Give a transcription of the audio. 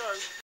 go.